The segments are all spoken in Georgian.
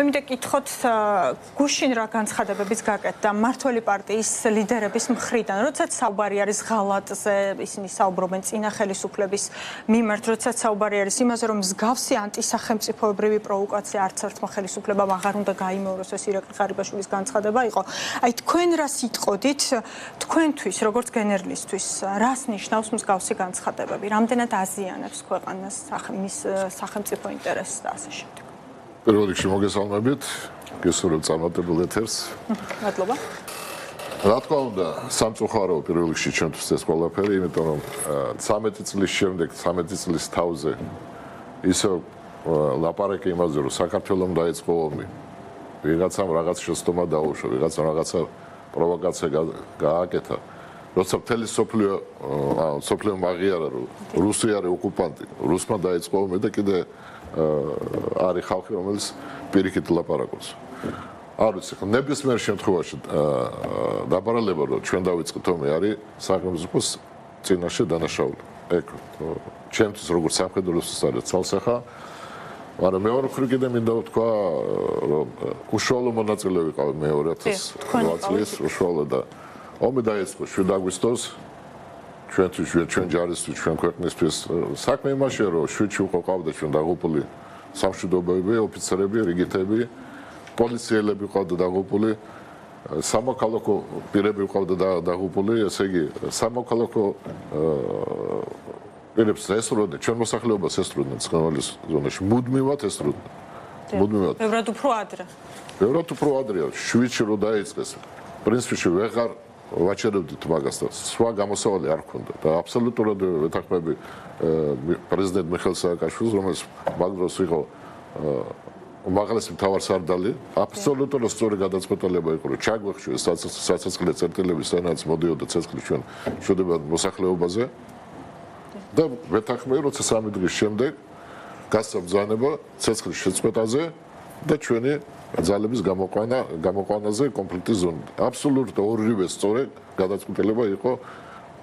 მე მინდა კითხოთ გუშინ რა განცხადებების გაკეთდა მართველი პარტიის ლიდერების მხრიდან, როდესაც საუბარი არის ღალატზე, ისინი საუბრობენ წინა ხელისუფლების მიმართ, როდესაც საუბარი არის იმაზე, რომ მსგავსი ანტისახელმწიფოებრივი პროვოკაცია არც ერთმა ხელისუფლებამ აღარ უნდა გაიმეოროს ეს ირაკლი ღარიბაშვილის განცხადება იყო. აი თქვენ რა სიტყოდით თქვენთვის, როგორც გენერლისტვის, რას ნიშნავს მსგავსი განცხადებები? რამდენად აზიანებს ქვეყანას სახელმწიფო ინტერესს და ასე შემდეგ? პირველ რიგში მოგესალმებით. გესურვებ წარმატებულ ეთერს. მადლობა. რა თქმა უნდა, სამწუხარო პირველ რიგში ჩვენთვის ეს ყველაფერი, იმიტომ რომ 13 წლის შემდეგ, 13 წლის თავზე ისე ლაპარაკი იმაზე, რომ საქართველოს დაიწყო ომი. ვიღაცამ რაღაც შეცდომა დაუშვა, ვიღაცამ რაღაცა პროვოკაცია გააკეთა. როცა მთელი სოფლიო სოფლიო მაგიარა რომ რუსი არის ოკუპანტი, რუსმა დაიწყო ომი და კიდე არის ხალხი რომელიც პირიქით ლაპარაკობს. არ ვიცი, ხო ნებისმიერ შემთხვევაში დაბარალება რომ ჩვენ დავიწყეთ ომი არის სახელმწიფოს წინაშე დანაშაული. ეგ ჩემთვის როგორც სამხედროს არის ცალსახა მაგრამ მეორე მხრივ კიდე მინდა ვთქვა რომ უშუალო მონაწილე ვიყავ მე 2008 წლის უშუალო და ომი დაიწყო 7 აგვისტოს ჩვენთვის ჩვენ ჯარისთვის ჩვენ ქვეყნისთვის საქმე იმაშია რომ შვიდში უკვე ყავდა ჩვენ დაღუპული სამშვიდობოები ოფიცერები რიგითები პოლიციელები ყავდა დაღუპული სამოქალაქო პირები ყავდა დაღუპული ესე იგი სამოქალაქო პირებს ესროდა ჩვენ მოსახლეობას ესროდა ცხენოლის ზონაში. მუდმივად ესროდა მუდმივად. ბევრად უფრო ადრე. ბევრად უფრო ადრეა შვიდში რო დაიწყეს პრინციპში ვეღარ ვაჩერებდით მაგას და სხვა გამოსავალი არ ქონდა და აბსოლუტურად ვეთანხმები პრეზიდენტ მიხელ სააკაშვილს რომელიც მაგდროს იყო უმაღლესი მთავარსარდალი აბსოლუტურად სწორი გადაწყვეტილება იყო რომ ჩაგვეხშო საცოცხლე წერტილები სანაც მოდიოდა ცეცხლი ჩვენ შევდება მოსახლეობაზე. და ვეთანხმები რომ სამი დღის შემდეგ გასაბზანება ცეცხლის შეწყვეტაზე და ჩვენი ძალების გამოყვანა გამოყვანაზე კონფლიქტის ზონა. აბსოლუტურად ორივე სწორე გადაწყვეტილება იყო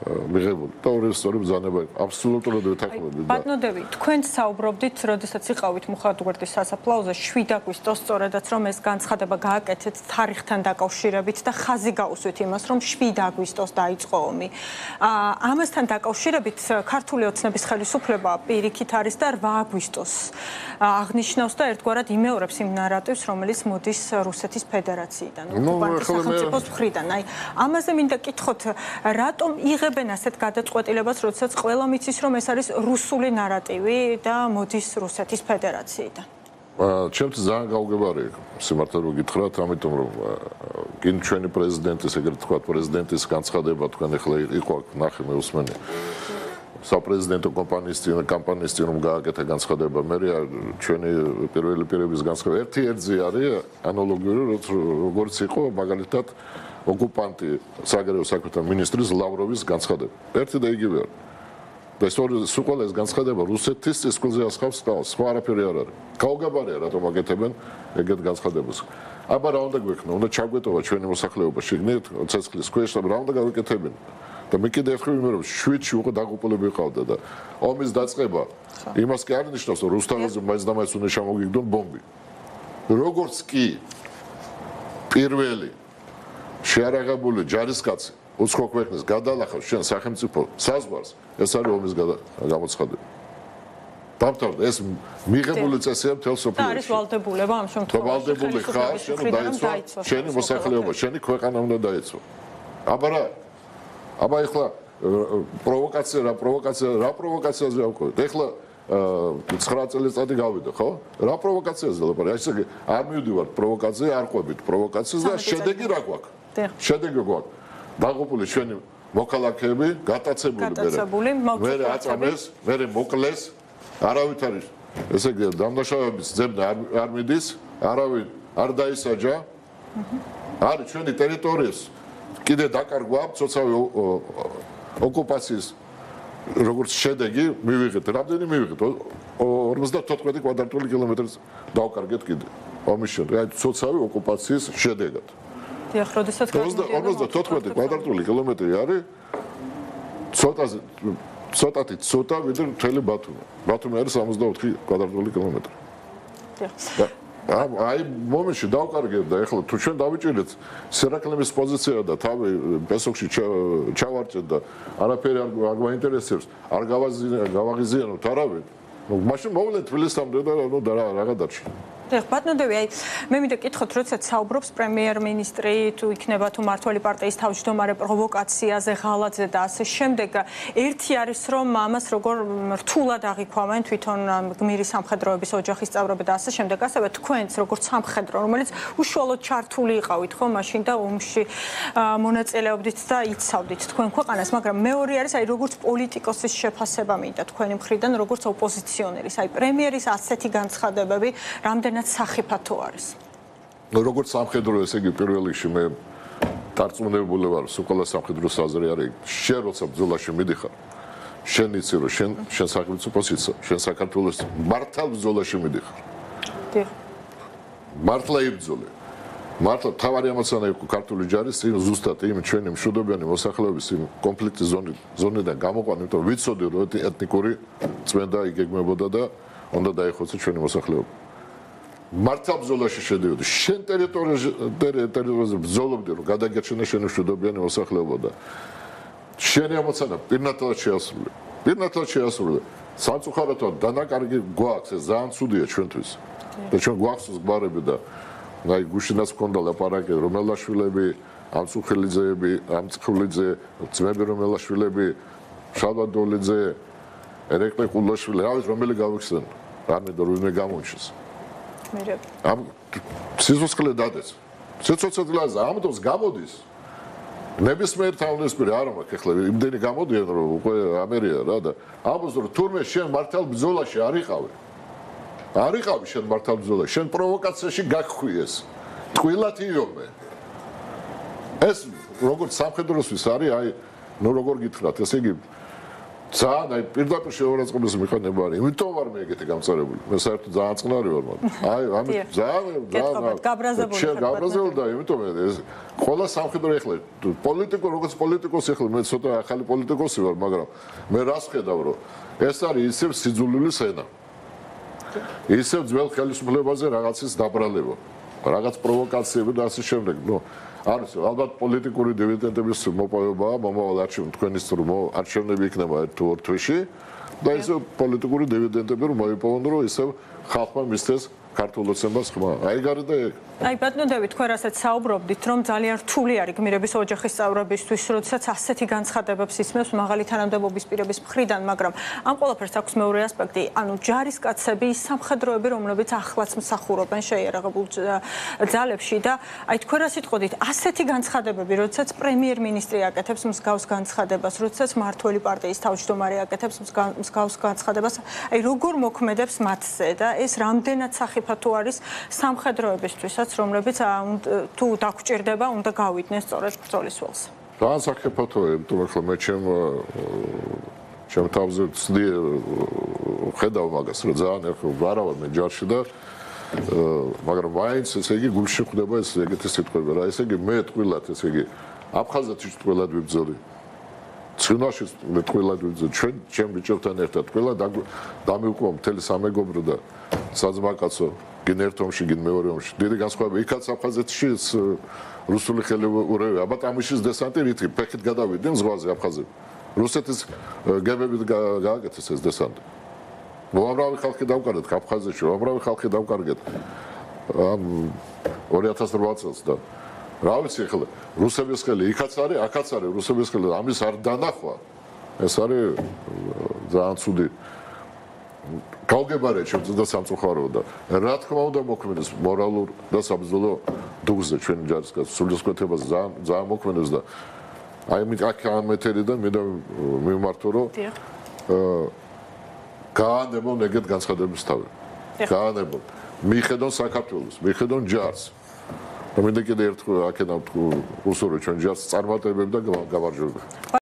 მიღებული. და ორი სწორი ბრძანება იყო. აბსოლუტურად ვეთანხმები და ბატონდები თქვენ საუბრობდით როდესაც იყავით მუხათგვერდის სასაფლაოზე 7 აგვისტოს სწორედაც რომ ეს განცხადება გააკეთეთ თარიღთან დაკავშირებით და ხაზი გაუსვით იმას რომ 7 აგვისტოს დაიწყო ომი. ამასთან დაკავშირებით ქართული ოცნების ხელისუფლება პირიქით არის და 8 აგვისტოს აღნიშნავს და ერთგვარად იმეორებს იმ ნარატივს რომელიც მოდის რუსეთის ფედერაციიდან ოკუპანტის სახელმწიფოს მხრიდან. აი ამაზე მინდა კითხოთ რატომ იღ იღებენ ასეთ გადაწყვეტილებას, როდესაც ყველა მიცის, რომ ეს არის რუსული ნარატივი და მოდის რუსეთის ფედერაციიდან. ჩემთვის ძალიან გაუგებარი სიმართლე რო გითხრათ, ამიტომ რომ გინ ჩვენი პრეზიდენტის, ეგრეთ თქვა პრეზიდენტის განცხადება თქვენ ახლა იყო ნახე მე უსმენი. საპრეზიდენტო კომპანიის წინ კამპანიის წინ რომ გააკეთა განცხადება, მე ჩვენი პირველი პირების განცხადება ერთი ერთზე არის ანალოგიური როგორც იყო მაგალითად ოკუპანტი საგარეო საქმეთა მინისტრის ლავროვის განცხადება. ერთი და იგივე არის. და ისტორიის სულ ეს განცხადება რუსეთის წესკულზე ასხავს ყავს, სხვა არაფერი არ არის. გაუგებარია რატომ აკეთებენ ეგეთ განცხადებას. აბა რა უნდა გვექნა? უნდა ჩაგვეტოვა ჩვენი მოსახლეობა შეგნით ცეცხლის ქვეშ რა უნდა გავიკეთებინ? და მე კიდე ერთხელ ვიმეორებ, შვიდში უკვე დაღუპულები ყავდა და ომის დაწყება. იმას კი არ ნიშნავს, რომ რუსთავაზე მაინც და მაინც უნდა შემოგიგდონ ბომბი. როგორც კი პირველი შეარაღებული ჯარისკაცი უცხო ქვეყნის გადალახავს შენ სახელმწიფო საზღვარს ეს არის ომის გამოცხადება. დამთავრდა ეს მიღებული წესია მთელ სოფლიოში. და არის ვალდებულება ამ შემთხვევაში ვალდებული ხარ შენ დაიცვა შენი მოსახლეობა შენი ქვეყანა უნდა დაიცვა. აბა რა აბა ეხლა პროვოკაცია რა პროვოკაცია რა პროვოკაციაზე ავყოთ ეხლა 9 წელიწადი გავიდა, ხო? რა პროვოკაციაზე ლაპარაკი? ესე არ მივდივართ პროვოკაციაზე, არ ყვებით პროვოკაციას და შედეგი რა გვაქვს? შედეგი გვაქვს. დაღუპული ჩვენი მოქალაქეები, გატაცებული მერე. გატაცებული, მე აწამეს, მე მოკლეს, არავით არის. ესე იგი, დამნაშავების ძებნა არ მიდის, არავინ არ დაისაჯა. არის ჩვენი ტერიტორიის კიდე დაკარგვა, ცოცავი ოკუპაციის როგორც შედეგი მივიღეთ, რამდენი მივიღეთ? 54 კვადრატული კილომეტრს დავკარგეთ კიდე. ამის შემდეგ, აი ცოცავი ოკუპაციის შედეგად. დიახ, როდესაც გამოდიოდა 54 კვადრატული კილომეტრი არის ცოტაზე ცოტათი ცოტა ვიდრე მთელი ბათუმი. ბათუმი არის 64 კვადრატული კილომეტრი. დიახ. აი მომენტში დავკარგებ და ეხლა თუ ჩვენ დავიჭირეთ სერაკლემის პოზიცია და თავი პესოქში ჩავარჭეთ და არაფერი არ გვაინტერესებს არ გავაღიზიანოთ არავინ ну машин მოვლეთ თბილისამდე და ну და რა გადარჩი ეხ ბატონდები აი მე მინდა კითხოთ როდესაც საუბრობს პრემიერ-მინისტრი თუ იქნება თუ მართველი პარტიის თავმჯდომარე პროვოკაციაზე ღალაძე და ასე შემდეგ ერთი არის რომ ამას როგორ რთულად აღიქვამენ თვითონ გმირი სამხედროების ოჯახის წევრები და ასე შემდეგ. ასევე თქვენც როგორც სამხედრო რომელიც უშუალოდ ჩართული იყავით ხო მაშინ და ომში მონაწილეობდით და იცავდით თქვენ ქვეყანას მაგრამ მეორე არის აი როგორც პოლიტიკოსის შეფასება მინდა თქვენი მხრიდან როგორც ოპოზიციონერის აი პრემიერის ასეთი განცხადებები რამდენ რამდენად სახიფათო არის? როგორც სამხედრო ესე იგი პირველ რიგში მე დარწმუნებული ვარ, სულ სამხედრო საზრე არის, შენ როცა ბრძოლაში მიდიხარ, შენ იცი რომ შენ შენ სახელმწიფოს იცი, შენ საქართველოს მართალ ბრძოლაში მიდიხარ. დიახ. მართლა იბრძოლე. მართლა თავარი ამაცანა იყო ქართული ჯარის წინ ზუსტად იმ ჩვენი მშვიდობიანი მოსახლეობის იმ კონფლიქტის ზონი ზონიდან გამოყვანა, იმიტომ ვიცოდი რომ ეთნიკური წმენდა იგეგმებოდა და უნდა დაიხოცო ჩვენი მოსახლეობა. მართალ ბზოლაში შედიოდი. შენ ტერიტორიაზე ტერიტორიაზე ბზოლობდი რომ გადაგეჩენე შენი მშვიდობიანი მოსახლეობა და შენი ამოცანა პირნათლად შეასრულე. პირნათლად შეასრულე. სამწუხაროდ დანაკარგი გვაქვს, ეს ძალიან ცუდია ჩვენთვის. და ჩვენ გვაქვს ზღბარები და აი გუშინაც მქონდა ლაპარაკი რომელაშვილები, ამწუხელიძეები, ამწუხელიძე, ძმები რომელაშვილები, შალვადოლიძე, ერეკლე ყულაშვილი, რა ვიცი რომელი გავიხსენ. რამე და რომელი გამოჩეს. მერე ამ სიცოცხლე დადეს სიცოცხლეზე ამდოს გამოდის. ნებისმიერ თავნესპირ არ მაქვს ახლა იმდენი გამოდიან რომ უკვე ამერია რა და ამბობს რომ თურმე შენ მართალ ბზოლაში არიყავი არიყავი შენ მართალ ბზოლაში შენ პროვოკაციაში გაგხვიეს თყვილად იომე ეს როგორც სამხედროსთვის არის აი ნუ როგორ გითხრათ ესე იგი ძალიან აი პირდაპირ შეურაცხყოფის მიხანება არის. იმიტომ ვარ მე ეგეთი გამწარებული. მე საერთოდ ძალიან წყნარი ვარ მაგრამ. აი ამი ძალიან ძალიან გაბრაზებული. შენ გაბრაზებული და იმიტომ მე ეს ყველა სამხედრო ეხლა პოლიტიკო როგორც პოლიტიკოსი ეხლა მე ცოტა ახალი პოლიტიკოსი ვარ მაგრამ მე რას ხედავ რომ ეს არის ისევ სიძულული სენა. ისევ ძველ ხელისუფლებაზე რაღაცის დაბრალება. რაღაც პროვოკაციები და ასე შემდეგ. ნუ არის ალბათ პოლიტიკური დივიდენდების მოპოვება მომავალ არჩევნებში თქვენის რომ არჩევნები იქნება თუ ორ თვეში და ეს პოლიტიკური დივიდენდები რომ მოიპოვონ რომ ისევ ხალხმა მისცეს ქართულ ოცნებას ხმა. აი გარდა ეგ. აი ბატონდები თქვენ რასაც საუბრობდით, რომ ძალიან რთული არის გმირების ოჯახის წევრებისთვის, როდესაც ასეთი განცხადებებს ისმევს მაღალი თანამდებობის პირების მხრიდან, მაგრამ ამ ყველაფერს აქვს მეორე ასპექტი, ანუ ჯარისკაცები, სამხედროები, რომლებიც ახლაც მსახურობენ შეიარაღებულ ძალებში და აი თქვენ რა სიტყვით, ასეთი განცხადებები, როდესაც პრემიერ-მინისტრი აკეთებს მსგავს განცხადებას, როდესაც მართველი პარტიის თავმჯდომარე აკეთებს მსგავს განცხადებას, აი როგორ მოქმედებს მათზე და ეს რამდენად სახიფათო საფათო არის სამხედროებისთვისაც, რომლებიც თუ დაგჭირდება, უნდა გავიდნენ სწორედ ბრძოლის ველს. ძალიან საფათოა, იმიტომ რომ მე ჩემ ჩემ თავზე ცდი ხედავ მაგას, რომ ძალიან ახლა ვარავარ მე ჯარში და მაგრამ მაინც ესე იგი გულში ხვდება ეს ეგეთი სიტყვები რა, ესე იგი მე ტყვილად ესე იგი აფხაზეთში ტყვილად ვიბძოლი. ცინაში მე ტყვილად ვიბძოლი ჩვენ ჩემ ბიჭებთან ერთად ტყვილად დამიუყვა მთელი სამეგობრო და საძმაკაცო გინ ერთ ომში გინ მეორე ომში. დიდი განსხვავება. იქაც აფხაზეთში რუსული ხელოვნური აბა ამიშის დესანტი რითი ფეხით გადავიდნენ ზღვაზე აფხაზები რუსეთის გებებით გააკეთეს ეს დესანტი. მოამრავი ხალხი დავკარგეთ აფხაზეთში მოამრავი ხალხი დავკარგეთ. ამ 2008 წელს და რა ვიცი ახლა რუსების ხელი იქაც არის აქაც არის რუსების ხელი ამის არ დანახვა. ეს არის ძალიან ცუდი გავგებარეთ ჩვენ ზუსტად სამწუხაროა და რა თქმა უნდა მოქმედებს მორალურ და საბრძოლო დუღზე ჩვენ ჯარისკაც სულისკვეთებას ძალიან ძალიან მოქმედებს და აი მე აქ ამეთერიდან მე და მიმართო რომ აა გაანებო ეგეთ განცხადების თავი. გაანებო. მიხედონ საქართველოს მიხედონ ჯარს. და მე კიდე ერთხელ აქედან უსურო ჩვენ ჯარს წარმატებებ და გავარჯობებ